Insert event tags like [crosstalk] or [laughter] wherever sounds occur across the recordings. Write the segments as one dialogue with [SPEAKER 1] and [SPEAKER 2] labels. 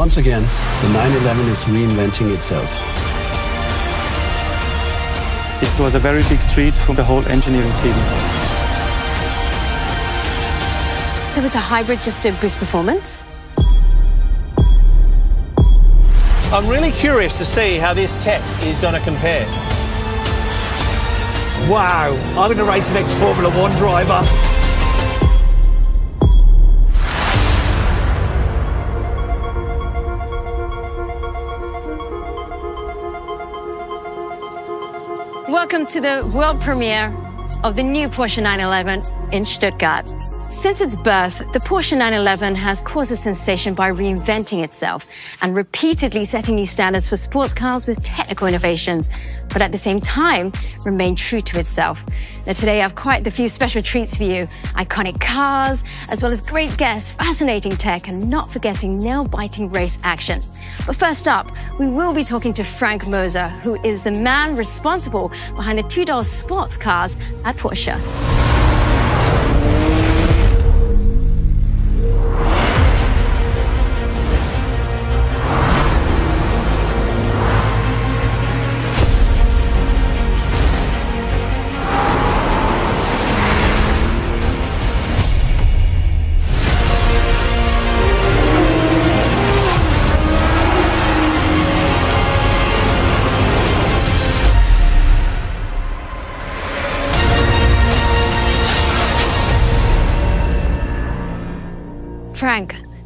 [SPEAKER 1] Once again, the 911 is reinventing itself.
[SPEAKER 2] It was a very big treat for the whole engineering team.
[SPEAKER 3] So it's a hybrid just to boost performance?
[SPEAKER 4] I'm really curious to see how this tech is going to compare.
[SPEAKER 5] Wow, I'm going to race the next Formula One driver.
[SPEAKER 3] Welcome to the world premiere of the new Porsche 911 in Stuttgart. Since its birth, the Porsche 911 has caused a sensation by reinventing itself and repeatedly setting new standards for sports cars with technical innovations, but at the same time, remain true to itself. Now, today I have quite the few special treats for you iconic cars, as well as great guests, fascinating tech, and not forgetting nail biting race action. But first up, we will be talking to Frank Moser, who is the man responsible behind the two-door sports cars at Porsche.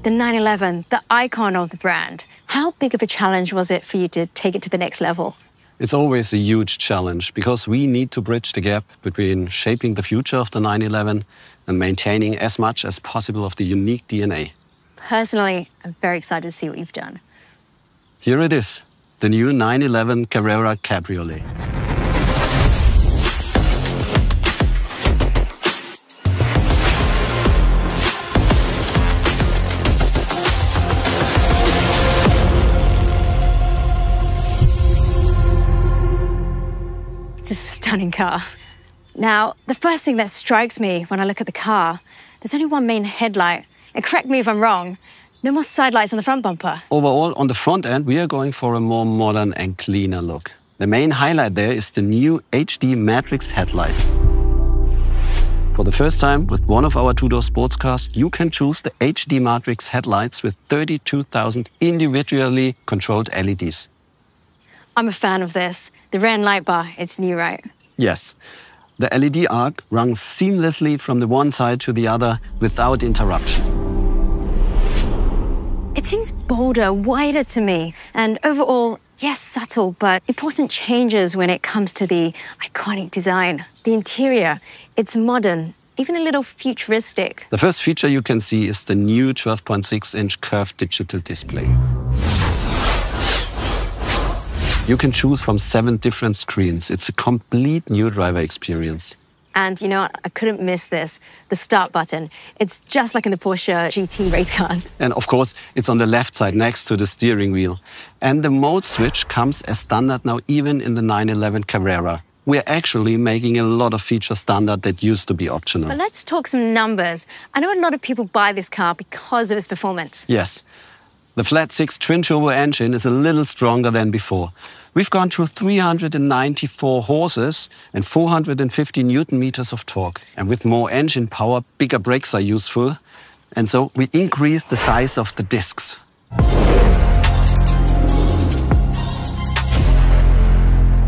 [SPEAKER 3] The 911, the icon of the brand. How big of a challenge was it for you to take it to the next level?
[SPEAKER 1] It's always a huge challenge because we need to bridge the gap between shaping the future of the 911 and maintaining as much as possible of the unique DNA.
[SPEAKER 3] Personally, I'm very excited to see what you've done.
[SPEAKER 1] Here it is, the new 911 Carrera Cabriolet.
[SPEAKER 3] Stunning car. Now, the first thing that strikes me when I look at the car, there's only one main headlight. And correct me if I'm wrong, no more side lights on the front bumper.
[SPEAKER 1] Overall, on the front end, we are going for a more modern and cleaner look. The main highlight there is the new HD Matrix headlight. For the first time with one of our two-door sports cars, you can choose the HD Matrix headlights with 32,000 individually controlled LEDs.
[SPEAKER 3] I'm a fan of this. The rear end light bar, it's new, right?
[SPEAKER 1] Yes, the LED arc runs seamlessly from the one side to the other without interruption.
[SPEAKER 3] It seems bolder, wider to me, and overall, yes, subtle, but important changes when it comes to the iconic design. The interior, it's modern, even a little futuristic.
[SPEAKER 1] The first feature you can see is the new 12.6 inch curved digital display. You can choose from seven different screens. It's a complete new driver experience.
[SPEAKER 3] And you know what? I couldn't miss this the start button. It's just like in the Porsche GT race cars.
[SPEAKER 1] And of course, it's on the left side next to the steering wheel. And the mode switch comes as standard now, even in the 911 Carrera. We're actually making a lot of features standard that used to be optional.
[SPEAKER 3] But let's talk some numbers. I know a lot of people buy this car because of its performance.
[SPEAKER 1] Yes. The flat six twin turbo engine is a little stronger than before. We've gone to 394 horses and 450 newton meters of torque. And with more engine power, bigger brakes are useful. And so we increase the size of the discs.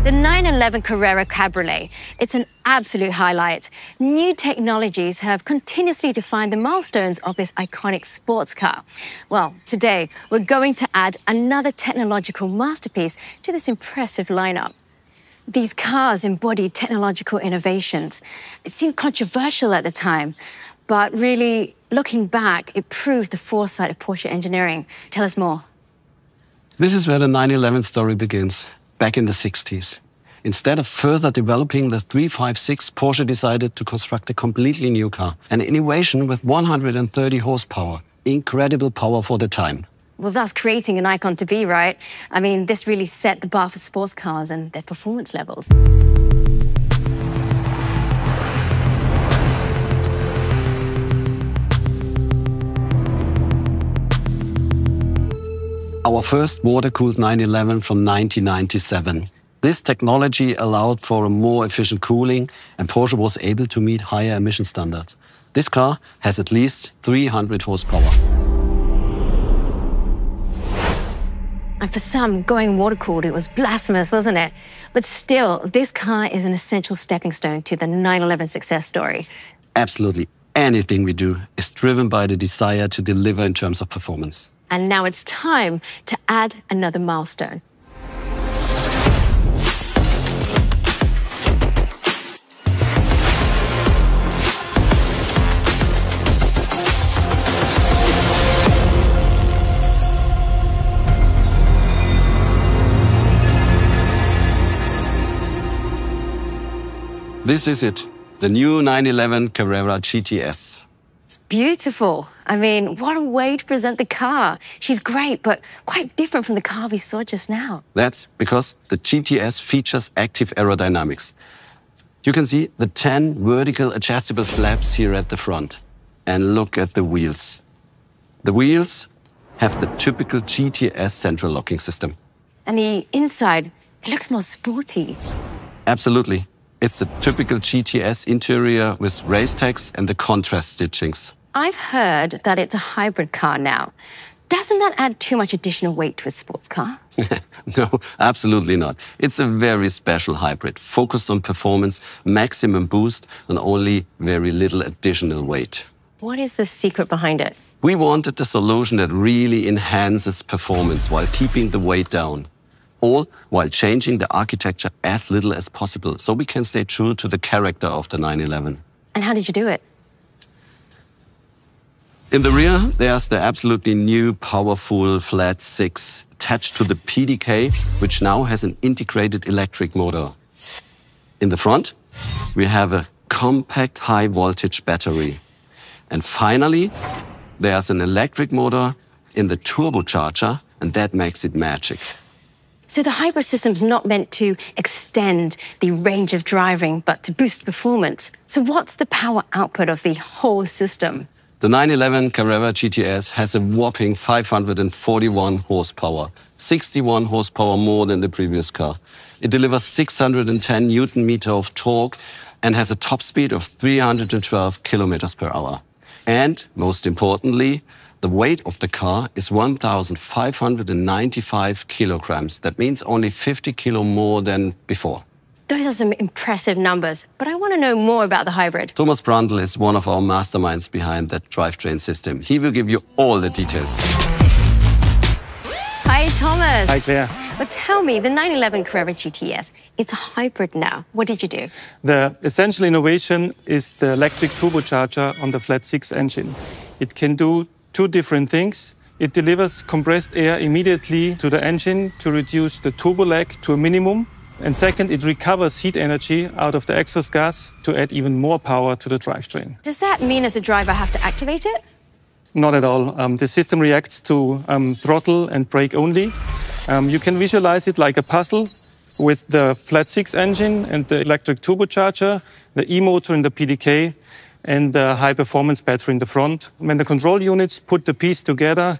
[SPEAKER 3] The 911 Carrera Cabriolet, it's an absolute highlight. New technologies have continuously defined the milestones of this iconic sports car. Well, today we're going to add another technological masterpiece to this impressive lineup. These cars embody technological innovations. It seemed controversial at the time, but really, looking back, it proved the foresight of Porsche engineering. Tell us more.
[SPEAKER 1] This is where the 911 story begins back in the 60s. Instead of further developing the 356, Porsche decided to construct a completely new car, an innovation with 130 horsepower. Incredible power for the time.
[SPEAKER 3] Well, that's creating an icon to be, right? I mean, this really set the bar for sports cars and their performance levels.
[SPEAKER 1] our first water-cooled 911 from 1997. This technology allowed for a more efficient cooling, and Porsche was able to meet higher emission standards. This car has at least 300 horsepower.
[SPEAKER 3] And for some, going water cooled, it was blasphemous, wasn't it? But still, this car is an essential stepping stone to the 911 success story.
[SPEAKER 1] Absolutely anything we do is driven by the desire to deliver in terms of performance.
[SPEAKER 3] And now it's time to add another milestone.
[SPEAKER 1] This is it, the new 911 Carrera GTS.
[SPEAKER 3] It's beautiful. I mean, what a way to present the car. She's great, but quite different from the car we saw just now.
[SPEAKER 1] That's because the GTS features active aerodynamics. You can see the 10 vertical adjustable flaps here at the front. And look at the wheels. The wheels have the typical GTS central locking system.
[SPEAKER 3] And the inside, it looks more sporty.
[SPEAKER 1] Absolutely. It's the typical GTS interior with Race-Tex and the contrast stitchings.
[SPEAKER 3] I've heard that it's a hybrid car now. Doesn't that add too much additional weight to a sports car? [laughs]
[SPEAKER 1] no, absolutely not. It's a very special hybrid, focused on performance, maximum boost, and only very little additional weight.
[SPEAKER 3] What is the secret behind it?
[SPEAKER 1] We wanted a solution that really enhances performance while keeping the weight down all while changing the architecture as little as possible so we can stay true to the character of the 911.
[SPEAKER 3] And how did you do it?
[SPEAKER 1] In the rear, there's the absolutely new powerful flat six attached to the PDK, which now has an integrated electric motor. In the front, we have a compact high voltage battery. And finally, there's an electric motor in the turbocharger, and that makes it magic.
[SPEAKER 3] So the hybrid system's not meant to extend the range of driving, but to boost performance. So what's the power output of the whole system?
[SPEAKER 1] The 911 Carrera GTS has a whopping 541 horsepower, 61 horsepower more than the previous car. It delivers 610 newton meter of torque and has a top speed of 312 kilometers per hour. And most importantly, the weight of the car is 1,595 kilograms. That means only 50 kilo more than before.
[SPEAKER 3] Those are some impressive numbers, but I want to know more about the hybrid.
[SPEAKER 1] Thomas Brandl is one of our masterminds behind that drivetrain system. He will give you all the details.
[SPEAKER 3] Hi, Thomas.
[SPEAKER 2] Hi, Claire.
[SPEAKER 3] But tell me, the 911 Carrera GTS, it's a hybrid now. What did you do?
[SPEAKER 2] The essential innovation is the electric turbocharger on the flat six engine. It can do two different things. It delivers compressed air immediately to the engine to reduce the turbo lag to a minimum. And second, it recovers heat energy out of the exhaust gas to add even more power to the drivetrain.
[SPEAKER 3] Does that mean as a driver I have to activate it?
[SPEAKER 2] Not at all. Um, the system reacts to um, throttle and brake only. Um, you can visualize it like a puzzle with the flat six engine and the electric turbocharger, the e-motor and the PDK, and the high performance battery in the front. When the control units put the piece together,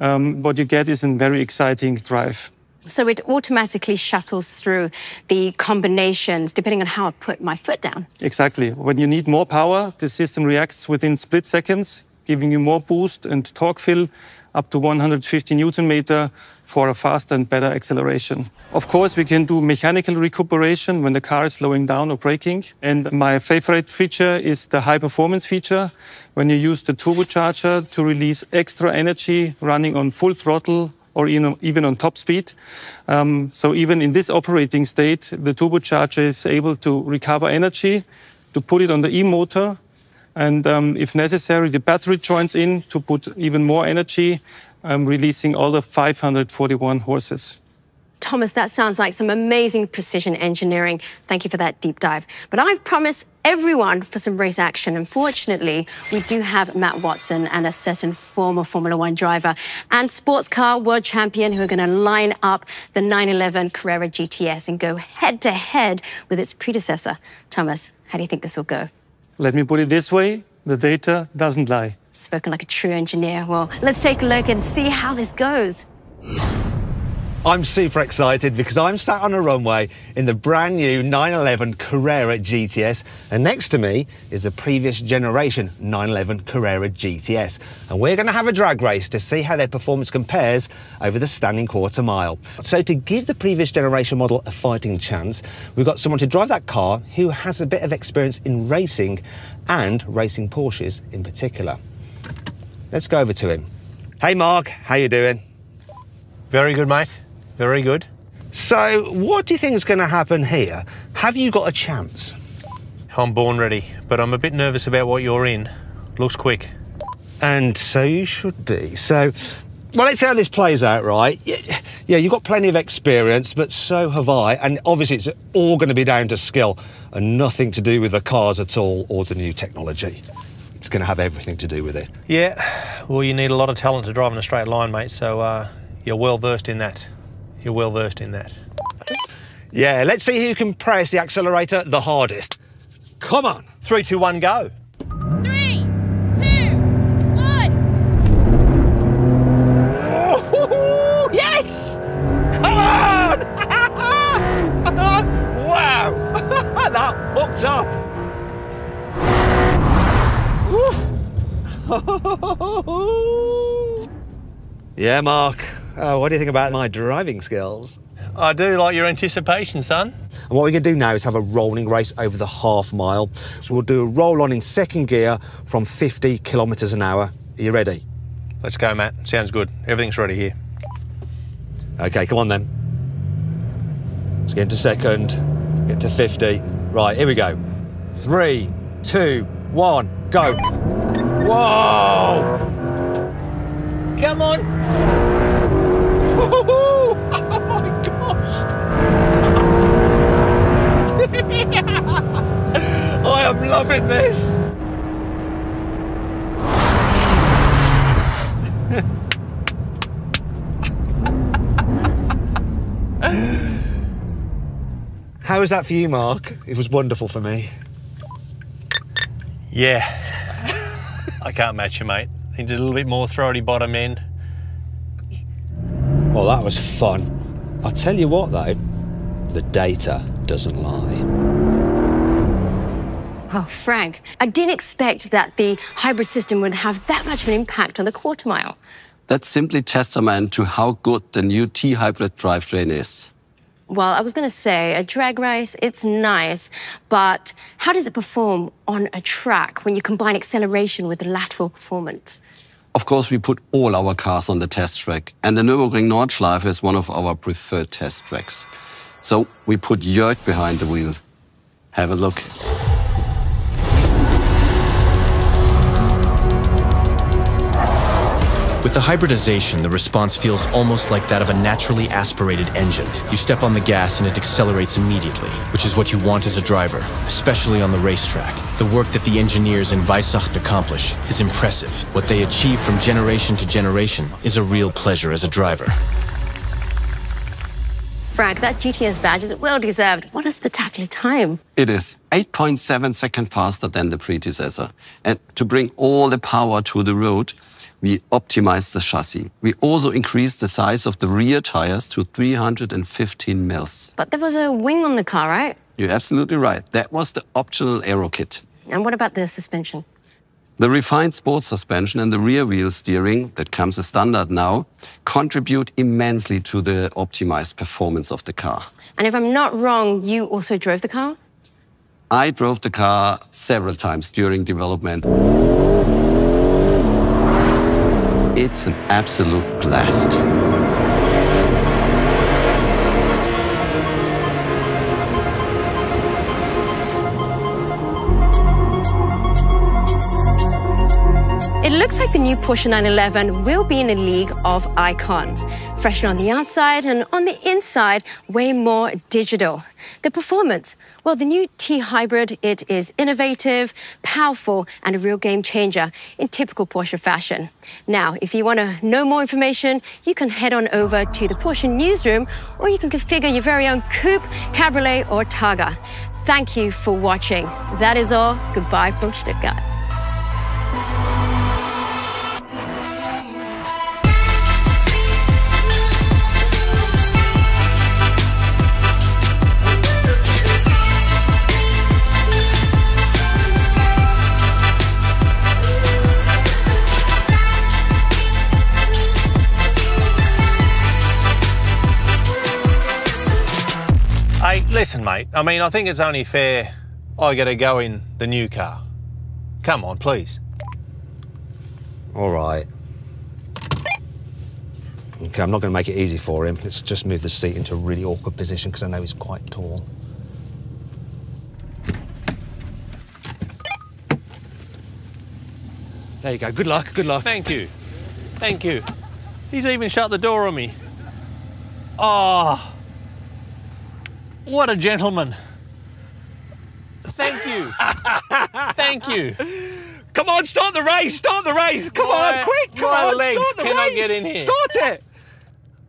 [SPEAKER 2] um, what you get is a very exciting drive.
[SPEAKER 3] So it automatically shuttles through the combinations depending on how I put my foot down.
[SPEAKER 2] Exactly. When you need more power, the system reacts within split seconds, giving you more boost and torque fill up to 150 newton meter for a faster and better acceleration. Of course, we can do mechanical recuperation when the car is slowing down or braking. And my favorite feature is the high performance feature, when you use the turbocharger to release extra energy running on full throttle or even on top speed. Um, so even in this operating state, the turbocharger is able to recover energy, to put it on the e-motor, and um, if necessary, the battery joins in to put even more energy, um, releasing all the 541 horses.
[SPEAKER 3] Thomas, that sounds like some amazing precision engineering. Thank you for that deep dive. But I've promised everyone for some race action. Unfortunately, we do have Matt Watson and a certain former Formula One driver and sports car world champion who are going to line up the 911 Carrera GTS and go head to head with its predecessor. Thomas, how do you think this will go?
[SPEAKER 2] Let me put it this way the data doesn't lie.
[SPEAKER 3] Spoken like a true engineer. Well, let's take a look and see how this goes.
[SPEAKER 5] I'm super excited because I'm sat on a runway in the brand new 911 Carrera GTS, and next to me is the previous generation 911 Carrera GTS. And we're going to have a drag race to see how their performance compares over the standing quarter mile. So, to give the previous generation model a fighting chance, we've got someone to drive that car who has a bit of experience in racing and racing Porsches in particular. Let's go over to him. Hey, Mark, how you doing?
[SPEAKER 4] Very good, mate. Very good.
[SPEAKER 5] So, what do you think is going to happen here? Have you got a chance?
[SPEAKER 4] I'm born ready, but I'm a bit nervous about what you're in. Looks quick.
[SPEAKER 5] And so you should be. So, well, let's see how this plays out, right? Yeah, yeah, you've got plenty of experience, but so have I. And obviously, it's all going to be down to skill and nothing to do with the cars at all or the new technology. It's going to have everything to do with it.
[SPEAKER 4] Yeah, well, you need a lot of talent to drive in a straight line, mate, so uh, you're well versed in that. You're well versed in that.
[SPEAKER 5] Yeah, let's see who can press the accelerator the hardest. Come on.
[SPEAKER 4] Three, two, one, go.
[SPEAKER 6] Three, two, one.
[SPEAKER 5] Oh, [laughs] yes! Come on! [laughs] wow! [laughs] that hooked up. [laughs] yeah, Mark. Uh, what do you think about my driving skills?
[SPEAKER 4] I do like your anticipation, son.
[SPEAKER 5] And what we're going to do now is have a rolling race over the half mile. So we'll do a roll on in second gear from 50 kilometres an hour. Are you ready?
[SPEAKER 4] Let's go, Matt. Sounds good. Everything's ready here.
[SPEAKER 5] Okay, come on then. Let's get into second, get to 50. Right, here we go. Three, two, one, go. Whoa!
[SPEAKER 4] Come on. [laughs]
[SPEAKER 5] Oh my gosh! [laughs] I am loving this. How was that for you, Mark? It was wonderful for me.
[SPEAKER 4] Yeah. I can't match you, mate. Need a little bit more throaty bottom end.
[SPEAKER 5] Well, that was fun. I'll tell you what, though, the data doesn't lie.
[SPEAKER 3] Well, Frank, I didn't expect that the hybrid system would have that much of an impact on the quarter mile.
[SPEAKER 1] That's simply testament to how good the new T-hybrid drivetrain is.
[SPEAKER 3] Well, I was going to say, a drag race, it's nice, but how does it perform on a track when you combine acceleration with lateral performance?
[SPEAKER 1] Of course, we put all our cars on the test track, and the Nürburgring Nordschleife is one of our preferred test tracks. So we put Jörg behind the wheel. Have a look.
[SPEAKER 7] With the hybridization, the response feels almost like that of a naturally aspirated engine. You step on the gas and it accelerates immediately, which is what you want as a driver, especially on the racetrack. The work that the engineers in Weissach accomplish is impressive. What they achieve from generation to generation is a real pleasure as a driver.
[SPEAKER 3] Frank, that GTS badge is well deserved. What a spectacular time.
[SPEAKER 1] It is 8.7 seconds faster than the predecessor. And to bring all the power to the road, we optimized the chassis. We also increased the size of the rear tires to 315 mils.
[SPEAKER 3] But there was a wing on the car, right?
[SPEAKER 1] You're absolutely right. That was the optional aero kit.
[SPEAKER 3] And what about the suspension?
[SPEAKER 1] The refined sports suspension and the rear wheel steering that comes as standard now contribute immensely to the optimized performance of the car.
[SPEAKER 3] And if I'm not wrong, you also drove the car?
[SPEAKER 1] I drove the car several times during development. It's an absolute blast.
[SPEAKER 3] It looks like the new Porsche 911 will be in a league of icons. Fresher on the outside and on the inside, way more digital. The performance, well, the new T Hybrid, it is innovative, powerful, and a real game changer in typical Porsche fashion. Now, if you want to know more information, you can head on over to the Porsche newsroom, or you can configure your very own coupe, cabriolet, or Targa. Thank you for watching. That is all. Goodbye from Stuttgart.
[SPEAKER 4] Listen, mate, I mean, I think it's only fair I get to go in the new car. Come on, please.
[SPEAKER 5] All right. Okay, I'm not going to make it easy for him. Let's just move the seat into a really awkward position because I know he's quite tall. There you go. Good luck. Good luck.
[SPEAKER 4] Thank you. Thank you. He's even shut the door on me. Oh, what a gentleman. Thank you. [laughs] Thank you.
[SPEAKER 5] Come on, start the race. Start the race. Come
[SPEAKER 4] My-
[SPEAKER 5] on, quick. Come
[SPEAKER 4] my
[SPEAKER 5] on,
[SPEAKER 4] legs
[SPEAKER 5] start the
[SPEAKER 4] cannot
[SPEAKER 5] race.
[SPEAKER 4] get in here.
[SPEAKER 5] Start it.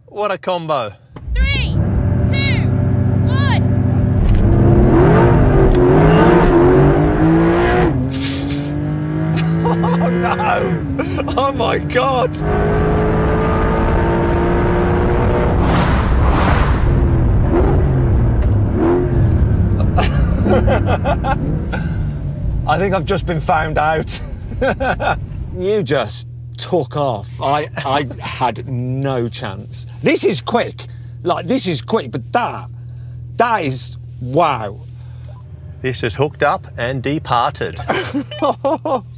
[SPEAKER 4] What a combo.
[SPEAKER 6] Three, two, one. [laughs]
[SPEAKER 5] Oh no! Oh my god! [laughs] I think I've just been found out. [laughs] you just took off. I I had no chance. This is quick. Like this is quick, but that that is wow.
[SPEAKER 4] This is hooked up and departed. [laughs]